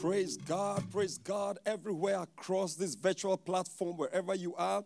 Praise God, praise God everywhere across this virtual platform, wherever you are.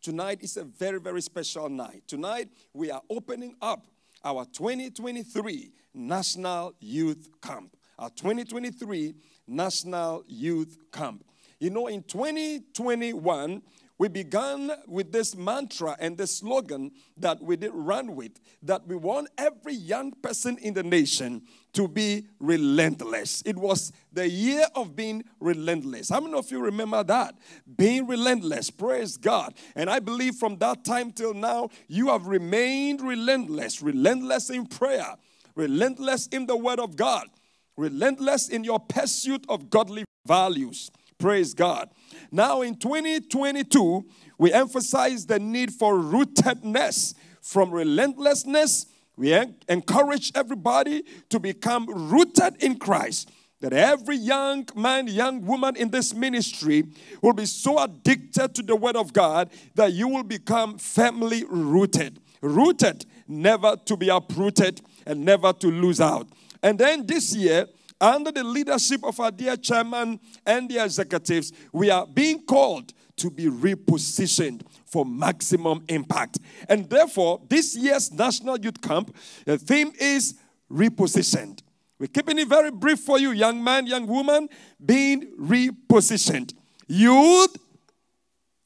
Tonight is a very, very special night. Tonight, we are opening up our 2023 National Youth Camp. Our 2023 National Youth Camp. You know, in 2021, we began with this mantra and the slogan that we did run with that we want every young person in the nation to be relentless. It was the year of being relentless. How many of you remember that? Being relentless. Praise God. And I believe from that time till now, you have remained relentless, relentless in prayer, relentless in the Word of God, relentless in your pursuit of godly values. Praise God. Now, in 2022, we emphasize the need for rootedness from relentlessness. We encourage everybody to become rooted in Christ. That every young man, young woman in this ministry will be so addicted to the Word of God that you will become family rooted. Rooted, never to be uprooted and never to lose out. And then this year, under the leadership of our dear chairman and the executives, we are being called to be repositioned for maximum impact. And therefore, this year's National Youth Camp, the theme is repositioned. We're keeping it very brief for you, young man, young woman, being repositioned. Youth,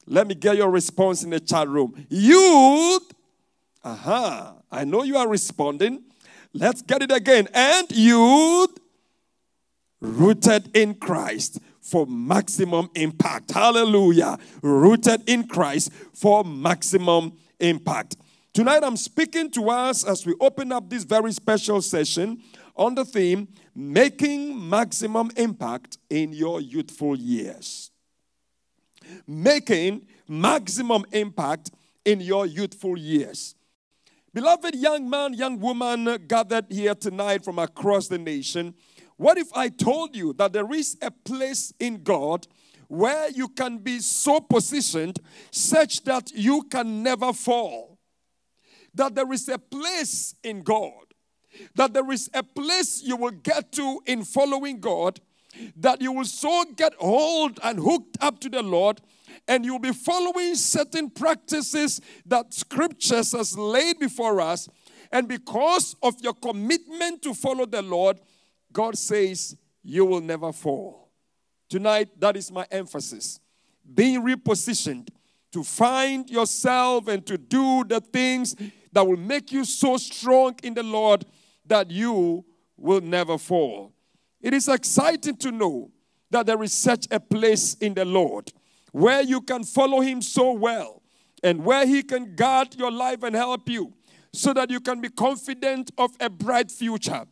let me get your response in the chat room. Youth, aha, I know you are responding. Let's get it again. And youth, rooted in Christ for maximum impact. Hallelujah. Rooted in Christ for maximum impact. Tonight, I'm speaking to us as we open up this very special session on the theme Making Maximum Impact in Your Youthful Years. Making maximum impact in your youthful years. Beloved young man, young woman gathered here tonight from across the nation, what if I told you that there is a place in God where you can be so positioned such that you can never fall? That there is a place in God, that there is a place you will get to in following God, that you will so get hold and hooked up to the Lord and you'll be following certain practices that scriptures has laid before us and because of your commitment to follow the Lord God says, You will never fall. Tonight, that is my emphasis. Being repositioned to find yourself and to do the things that will make you so strong in the Lord that you will never fall. It is exciting to know that there is such a place in the Lord where you can follow Him so well and where He can guard your life and help you so that you can be confident of a bright future.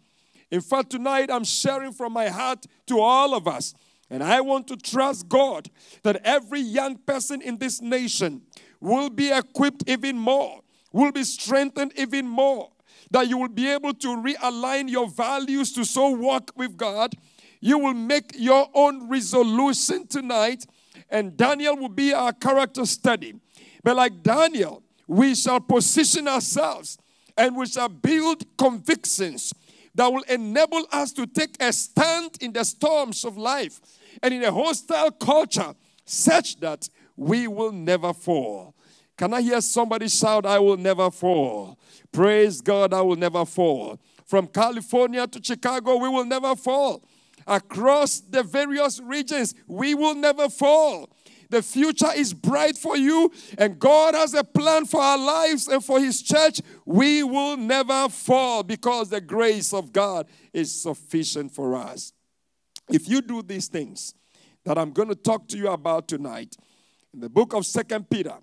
In fact, tonight I'm sharing from my heart to all of us. And I want to trust God that every young person in this nation will be equipped even more, will be strengthened even more, that you will be able to realign your values to so walk with God. You will make your own resolution tonight, and Daniel will be our character study. But like Daniel, we shall position ourselves and we shall build convictions that will enable us to take a stand in the storms of life and in a hostile culture such that we will never fall. Can I hear somebody shout, I will never fall? Praise God, I will never fall. From California to Chicago, we will never fall. Across the various regions, we will never fall. The future is bright for you, and God has a plan for our lives and for His church. We will never fall because the grace of God is sufficient for us. If you do these things that I'm going to talk to you about tonight, in the book of Second Peter,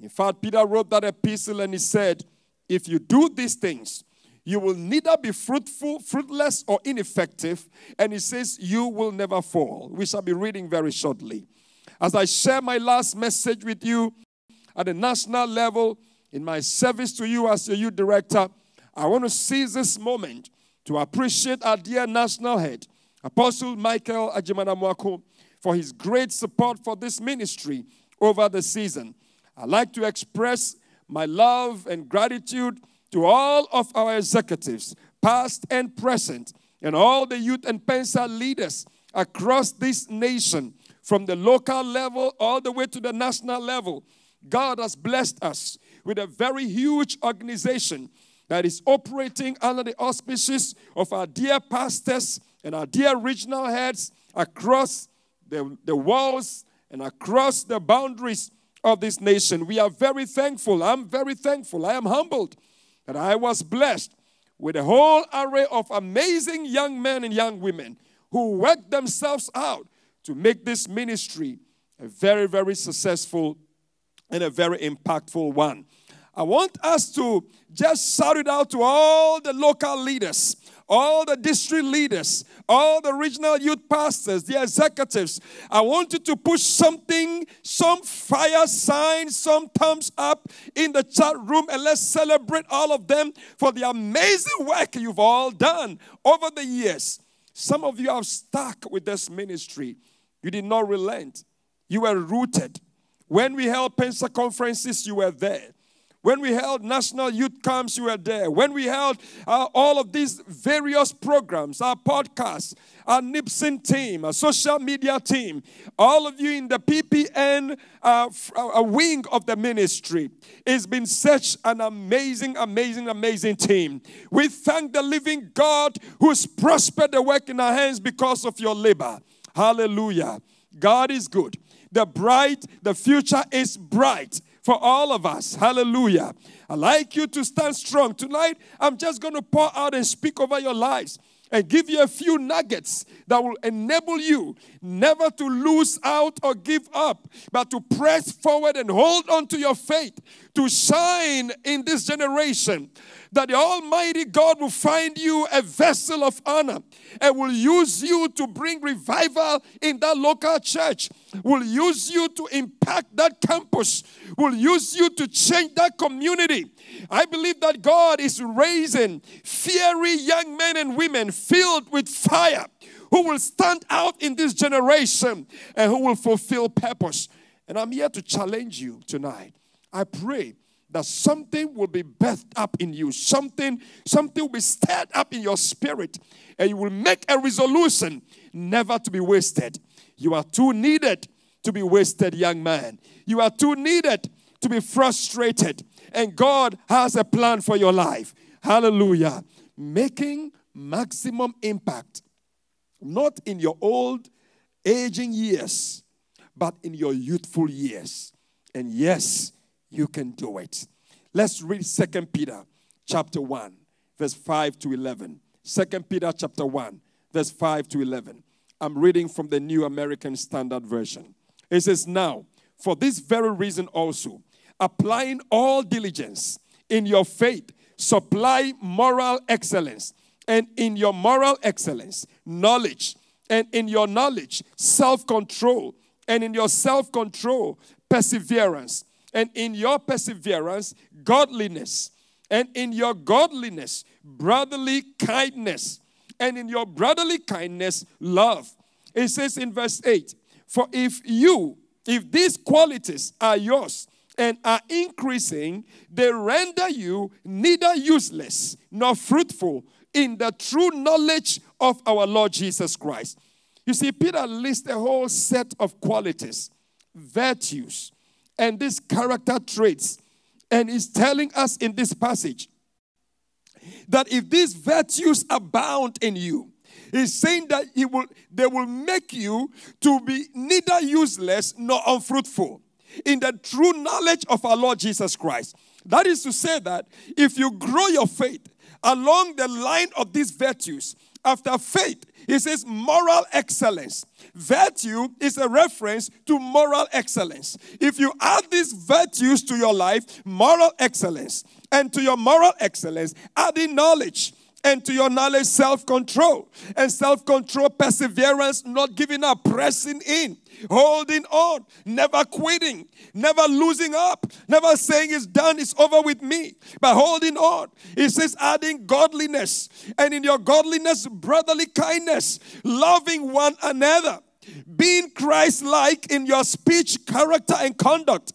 in fact, Peter wrote that epistle and he said, If you do these things, you will neither be fruitful, fruitless, or ineffective. And he says, You will never fall. We shall be reading very shortly. As I share my last message with you at the national level in my service to you as your youth director, I want to seize this moment to appreciate our dear national head, Apostle Michael Agyeman-Amoako, for his great support for this ministry over the season. I'd like to express my love and gratitude to all of our executives, past and present, and all the youth and Pensa leaders across this nation, from the local level all the way to the national level. God has blessed us with a very huge organization that is operating under the auspices of our dear pastors and our dear regional heads across the, the walls and across the boundaries of this nation. We are very thankful. I'm very thankful. I am humbled that I was blessed with a whole array of amazing young men and young women who worked themselves out to make this ministry a very, very successful and a very impactful one. I want us to just shout it out to all the local leaders, all the district leaders, all the regional youth pastors, the executives. I want you to push something, some fire sign, some thumbs up in the chat room, and let's celebrate all of them for the amazing work you've all done over the years. Some of you have stuck with this ministry. You did not relent. You were rooted. When we held Pensa conferences, you were there. When we held national youth camps, you were there. When we held uh, all of these various programs, our podcasts, our Nipson team, our social media team, all of you in the PPN uh, uh, wing of the ministry, it's been such an amazing, amazing, amazing team. We thank the living God who's prospered the work in our hands because of your labor. Hallelujah. God is good. The bright, the future is bright for all of us. Hallelujah. i like you to stand strong. Tonight, I'm just going to pour out and speak over your lives and give you a few nuggets that will enable you never to lose out or give up, but to press forward and hold on to your faith, to shine in this generation. That the Almighty God will find you a vessel of honor and will use you to bring revival in that local church, will use you to impact that campus, will use you to change that community. I believe that God is raising fiery young men and women filled with fire who will stand out in this generation and who will fulfill purpose. And I'm here to challenge you tonight. I pray that something will be birthed up in you, something, something will be stirred up in your spirit, and you will make a resolution never to be wasted. You are too needed to be wasted, young man. You are too needed to be frustrated. And God has a plan for your life. Hallelujah. Making maximum impact, not in your old aging years, but in your youthful years. And yes, you can do it. Let's read Second Peter chapter 1, verse 5 to 11. Second Peter chapter 1, verse 5 to 11. I'm reading from the New American Standard Version. It says, Now, for this very reason also, applying all diligence in your faith, supply moral excellence, and in your moral excellence, knowledge, and in your knowledge, self control, and in your self control, perseverance, and in your perseverance, godliness and in your godliness, brotherly kindness, and in your brotherly kindness, love. It says in verse 8 For if you, if these qualities are yours and are increasing, they render you neither useless nor fruitful in the true knowledge of our Lord Jesus Christ. You see, Peter lists a whole set of qualities, virtues, and these character traits and he's telling us in this passage that if these virtues abound in you, he's saying that he will, they will make you to be neither useless nor unfruitful in the true knowledge of our Lord Jesus Christ. That is to say that if you grow your faith along the line of these virtues, after faith, he says moral excellence. Virtue is a reference to moral excellence. If you add these virtues to your life, moral excellence, and to your moral excellence, adding knowledge, and to your knowledge, self control, and self control, perseverance, not giving up, pressing in, holding on, never quitting, never losing up, never saying it's done, it's over with me, but holding on. It says adding godliness, and in your godliness, brotherly kindness, loving one another, being Christ like in your speech, character, and conduct.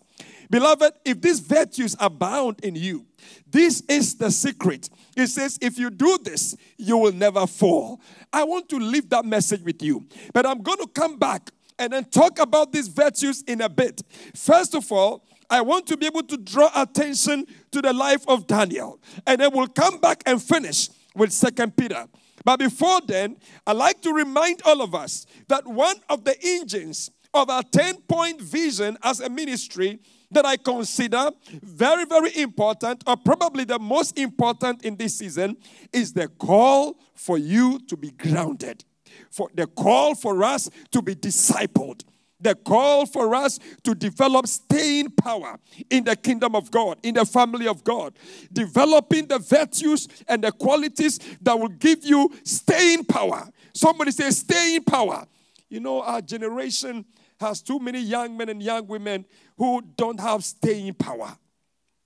Beloved, if these virtues abound in you, This is the secret. It says, if you do this, you will never fall. I want to leave that message with you. But I'm going to come back and then talk about these virtues in a bit. First of all, I want to be able to draw attention to the life of Daniel. And then we'll come back and finish with Second Peter. But before then, I'd like to remind all of us that one of the engines of our 10 point vision as a ministry that I consider very, very important, or probably the most important in this season, is the call for you to be grounded, for the call for us to be discipled. The call for us to develop staying power in the kingdom of God, in the family of God, developing the virtues and the qualities that will give you staying power. Somebody say, staying power. You know, our generation has too many young men and young women who don't have staying power.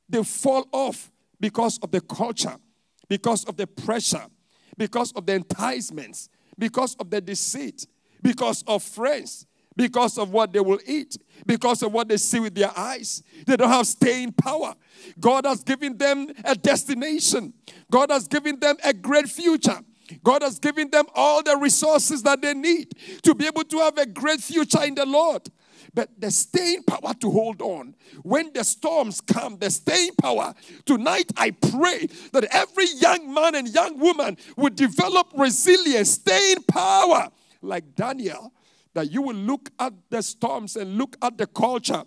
They fall off because of the culture, because of the pressure, because of the enticements, because of the deceit, because of friends, because of what they will eat, because of what they see with their eyes. They don't have staying power. God has given them a destination, God has given them a great future. God has given them all the resources that they need to be able to have a great future in the Lord. But the staying power to hold on when the storms come, the staying power. Tonight, I pray that every young man and young woman would develop resilience, staying power like Daniel that you will look at the storms and look at the culture.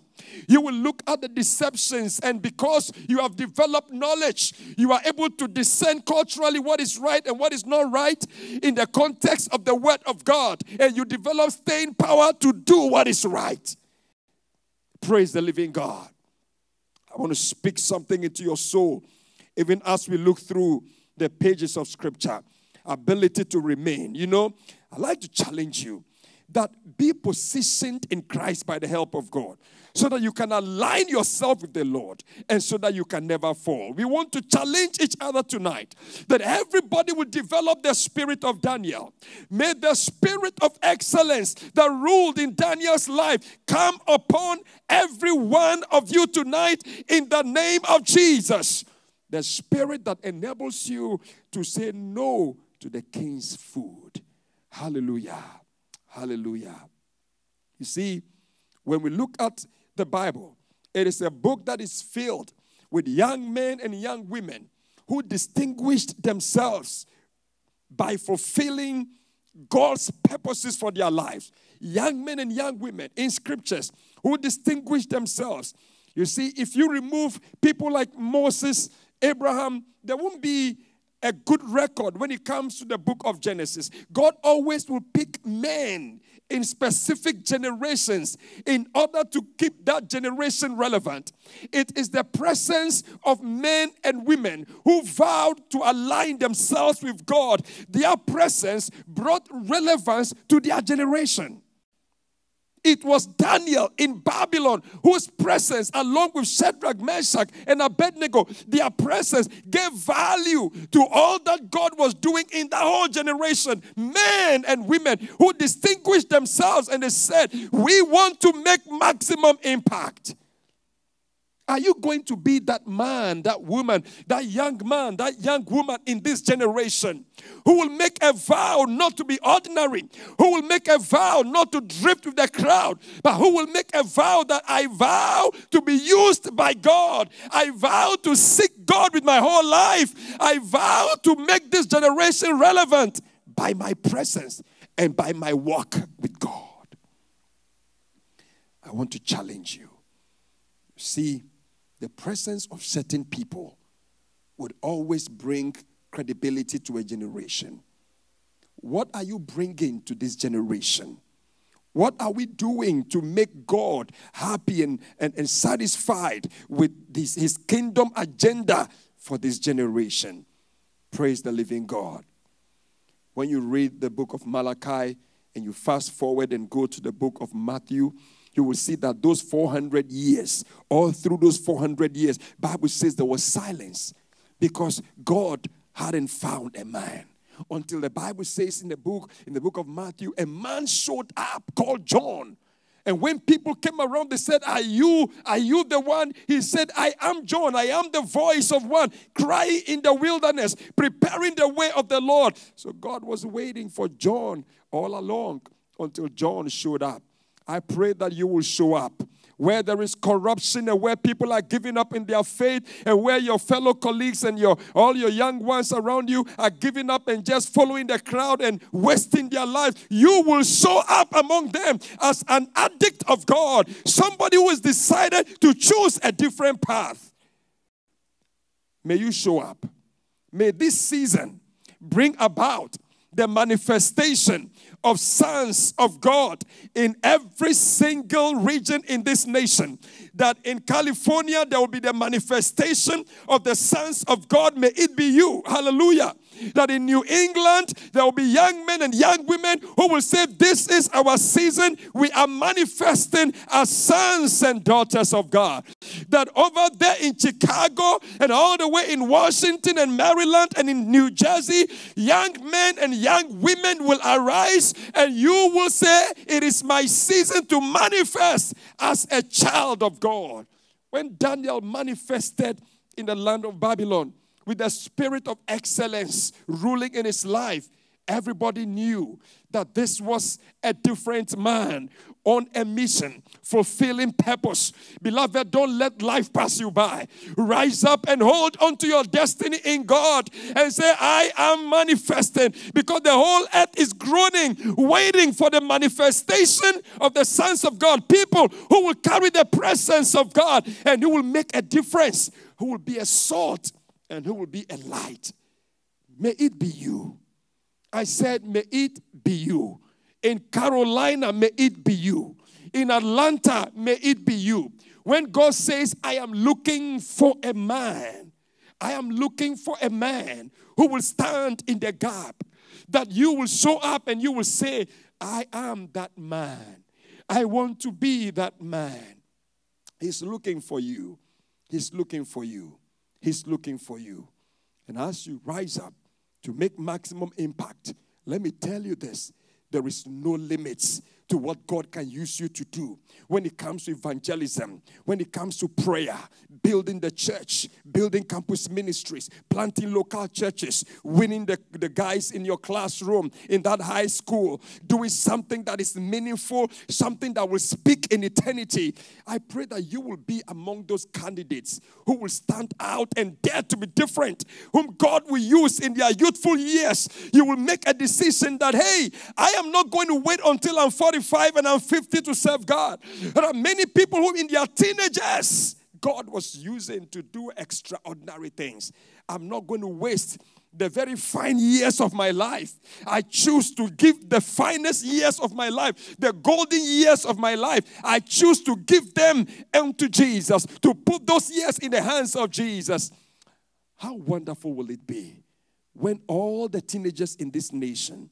You will look at the deceptions, and because you have developed knowledge, you are able to discern culturally what is right and what is not right in the context of the Word of God. And you develop staying power to do what is right. Praise the living God. I want to speak something into your soul, even as we look through the pages of Scripture. Ability to remain. You know, I like to challenge you that be positioned in Christ by the help of God so that you can align yourself with the Lord and so that you can never fall. We want to challenge each other tonight that everybody will develop the spirit of Daniel. May the spirit of excellence that ruled in Daniel's life come upon every one of you tonight in the name of Jesus. The spirit that enables you to say no to the king's food. Hallelujah. Hallelujah. You see, when we look at the Bible, it is a book that is filled with young men and young women who distinguished themselves by fulfilling God's purposes for their lives. Young men and young women in scriptures who distinguished themselves. You see, if you remove people like Moses, Abraham, there won't be a good record when it comes to the book of Genesis. God always will pick men in specific generations in order to keep that generation relevant. It is the presence of men and women who vowed to align themselves with God. Their presence brought relevance to their generation. It was Daniel in Babylon whose presence, along with Shadrach, Meshach, and Abednego, their presence gave value to all that God was doing in the whole generation. Men and women who distinguished themselves and they said, We want to make maximum impact. Are you going to be that man, that woman, that young man, that young woman in this generation who will make a vow not to be ordinary, who will make a vow not to drift with the crowd, but who will make a vow that I vow to be used by God? I vow to seek God with my whole life. I vow to make this generation relevant by my presence and by my walk with God. I want to challenge you. See, the presence of certain people would always bring credibility to a generation. What are you bringing to this generation? What are we doing to make God happy and, and, and satisfied with this, his kingdom agenda for this generation? Praise the living God. When you read the book of Malachi and you fast forward and go to the book of Matthew, you will see that those 400 years, all through those 400 years, Bible says there was silence because God hadn't found a man until the Bible says in the book in the book of Matthew a man showed up called John And when people came around, they said, Are you, are you the one? He said, I am John. I am the voice of one crying in the wilderness, preparing the way of the Lord. So God was waiting for John all along until John showed up. I pray that you will show up. Where there is corruption and where people are giving up in their faith and where your fellow colleagues and your all your young ones around you are giving up and just following the crowd and wasting their lives you will show up among them as an addict of god. Somebody who has decided to choose a different path. May you show up. May this season bring about the manifestation of sons of God in every single region in this nation. That in California, there will be the manifestation of the sons of God. May it be you. Hallelujah that in New England there will be young men and young women who will say, This is our season. We are manifesting as sons and daughters of God. That over there in Chicago and all the way in Washington and Maryland and in New Jersey, young men and young women will arise and you will say, It is my season to manifest as a child of God. When Daniel manifested in the land of Babylon, with the spirit of excellence ruling in his life, everybody knew that this was a different man on a mission, fulfilling purpose. Beloved, don't let life pass you by. Rise up and hold on to your destiny in God and say, I am manifesting because the whole earth is groaning, waiting for the manifestation of the sons of God. People who will carry the presence of God and who will make a difference, who will be a salt and who will be a light. May it be you. I said, may it be you. In Carolina, may it be you. In Atlanta, may it be you. When God says, I am looking for a man, I am looking for a man who will stand in the gap, that you will show up and you will say, I am that man. I want to be that man. He's looking for you. He's looking for you. He's looking for you. And as you rise up to make maximum impact, let me tell you this there is no limits to what God can use you to do when it comes to evangelism, when it comes to prayer, building the church, building campus ministries, planting local churches, winning the, the guys in your classroom, in that high school, doing something that is meaningful, something that will speak in eternity. I pray that you will be among those candidates who will stand out and dare to be different, whom God will use in their youthful years. You will make a decision that, hey, I am not going to wait until I'm 45 and I'm 50 to serve God. There are many people who, in their teenagers, God was using to do extraordinary things. I'm not going to waste the very fine years of my life. I choose to give the finest years of my life, the golden years of my life. I choose to give them unto Jesus, to put those years in the hands of Jesus. How wonderful will it be when all the teenagers in this nation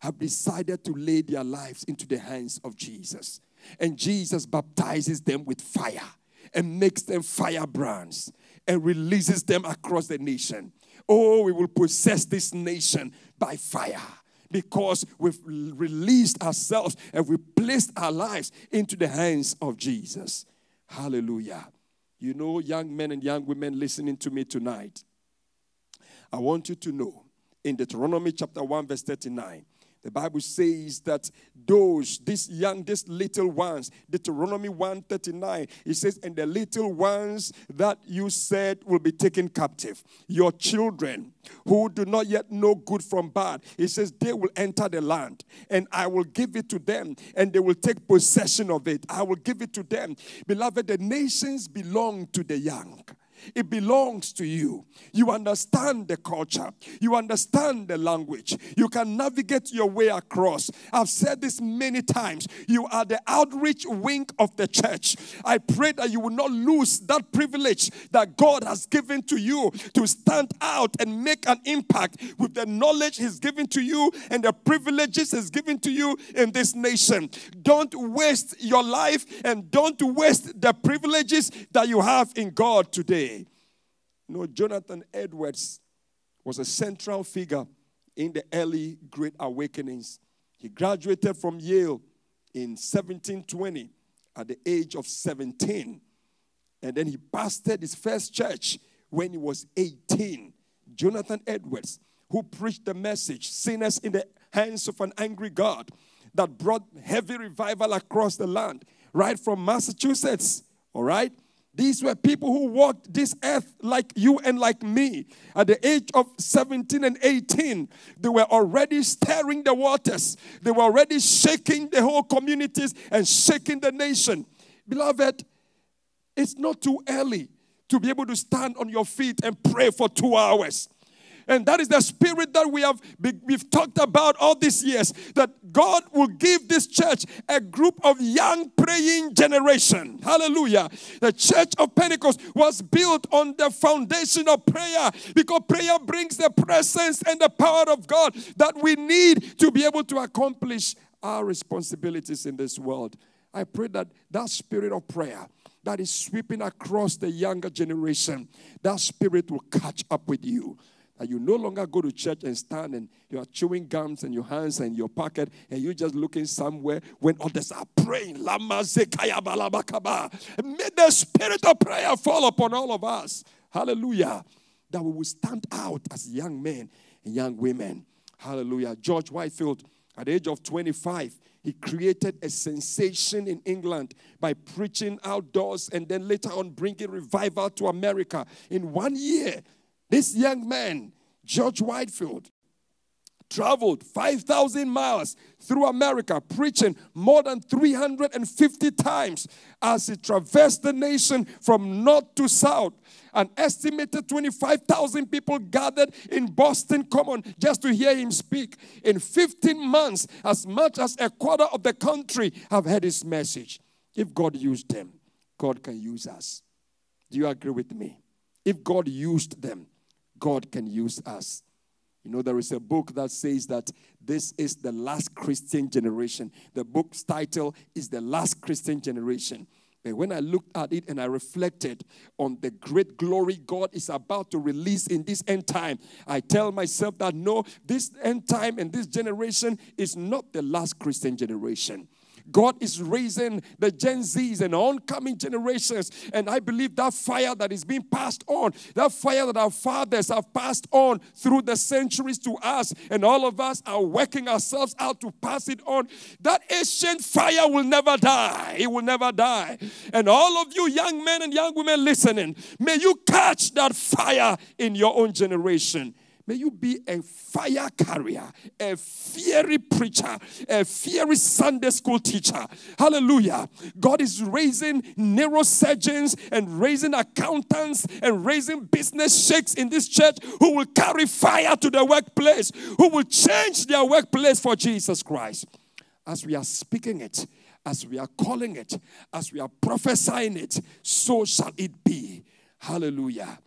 have decided to lay their lives into the hands of Jesus. And Jesus baptizes them with fire and makes them firebrands and releases them across the nation. Oh, we will possess this nation by fire because we've released ourselves and we placed our lives into the hands of Jesus. Hallelujah. You know, young men and young women listening to me tonight, I want you to know in Deuteronomy chapter 1, verse 39, the Bible says that those, these young, these little ones, Deuteronomy 139, it says, and the little ones that you said will be taken captive, your children who do not yet know good from bad, it says they will enter the land and I will give it to them and they will take possession of it. I will give it to them. Beloved, the nations belong to the young. It belongs to you. You understand the culture, you understand the language, you can navigate your way across. I've said this many times. You are the outreach wing of the church. I pray that you will not lose that privilege that God has given to you to stand out and make an impact with the knowledge He's given to you and the privileges He's given to you in this nation. Don't waste your life and don't waste the privileges that you have in God today. Know, Jonathan Edwards was a central figure in the early Great Awakenings. He graduated from Yale in 1720 at the age of 17. And then he pastored his first church when he was 18. Jonathan Edwards, who preached the message, Sinners in the Hands of an Angry God, that brought heavy revival across the land, right from Massachusetts. All right? These were people who walked this earth like you and like me. At the age of 17 and 18, they were already stirring the waters. They were already shaking the whole communities and shaking the nation. Beloved, it's not too early to be able to stand on your feet and pray for two hours. And that is the spirit that we have we've talked about all these years that God will give this church a group of young praying generation. Hallelujah. The church of Pentecost was built on the foundation of prayer because prayer brings the presence and the power of God that we need to be able to accomplish our responsibilities in this world. I pray that that spirit of prayer that is sweeping across the younger generation, that spirit will catch up with you that you no longer go to church and stand and you are chewing gums in your hands and your pocket and you're just looking somewhere when others are praying. May the spirit of prayer fall upon all of us. Hallelujah. That we will stand out as young men and young women. Hallelujah. George Whitefield, at the age of 25, he created a sensation in England by preaching outdoors and then later on bringing revival to America. In one year, this young man, George Whitefield, traveled 5,000 miles through America, preaching more than 350 times as he traversed the nation from north to south. An estimated 25,000 people gathered in Boston Common just to hear him speak. In 15 months, as much as a quarter of the country have heard his message. If God used them, God can use us. Do you agree with me? If God used them, God can use us. You know, there is a book that says that this is the last Christian generation. The book's title is The Last Christian Generation. But when I looked at it and I reflected on the great glory God is about to release in this end time, I tell myself that no, this end time and this generation is not the last Christian generation. God is raising the Gen Zs and oncoming generations. And I believe that fire that is being passed on, that fire that our fathers have passed on through the centuries to us, and all of us are working ourselves out to pass it on. That ancient fire will never die. It will never die. And all of you young men and young women listening, may you catch that fire in your own generation. May you be a fire carrier, a fiery preacher, a fiery Sunday school teacher. Hallelujah. God is raising neurosurgeons and raising accountants and raising business sheiks in this church who will carry fire to the workplace, who will change their workplace for Jesus Christ. As we are speaking it, as we are calling it, as we are prophesying it, so shall it be. Hallelujah.